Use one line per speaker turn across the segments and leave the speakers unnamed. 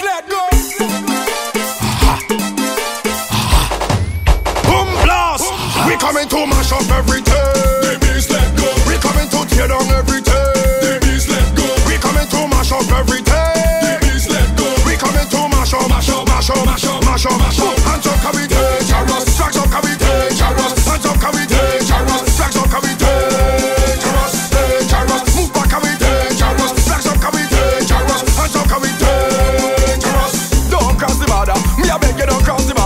Let go.
Boom blast. We coming to mash up everything.
Timmy's let go.
We coming to tear down everything.
I a beg you don't cross the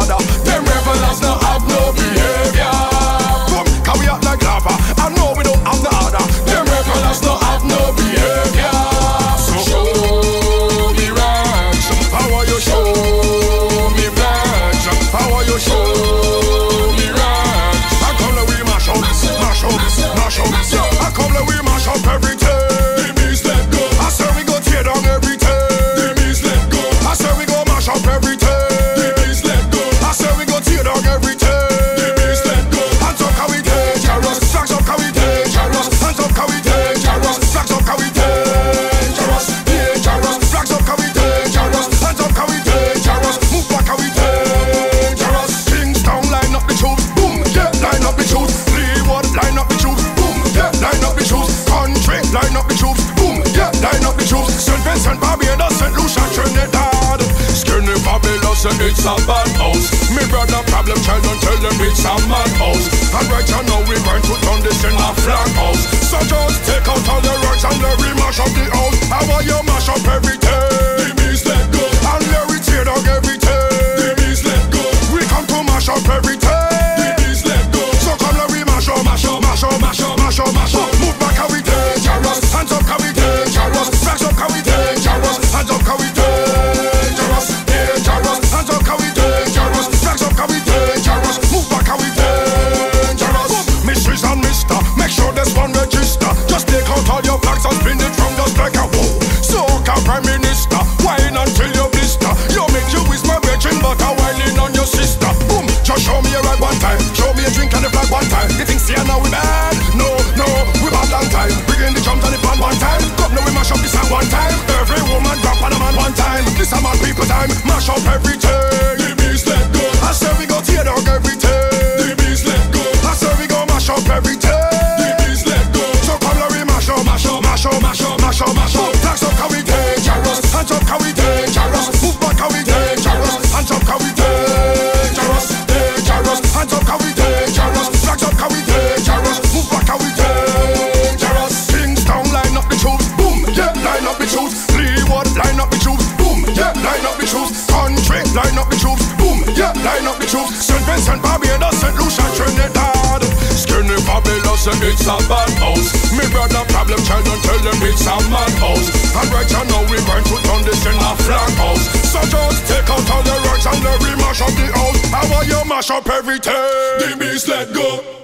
it's a bad house. Me brother problem child and tell them it's a mad house. And right you now we going to turn this in a flat house. So just take out all the rocks and let me mash up the house. How are you mash This year now back. line up the troops, boom, yeah, line up the troops. St. Vincent, Barbados, St. Lucia, Trinidad. Skinny Fabulous and it's a bad house. Me brother problem child and tell them it's a mad house. And right now we burn to turn this in a flag house. So just take out all the rocks and every mash up the house. How are you mash up everything?
The beast let go.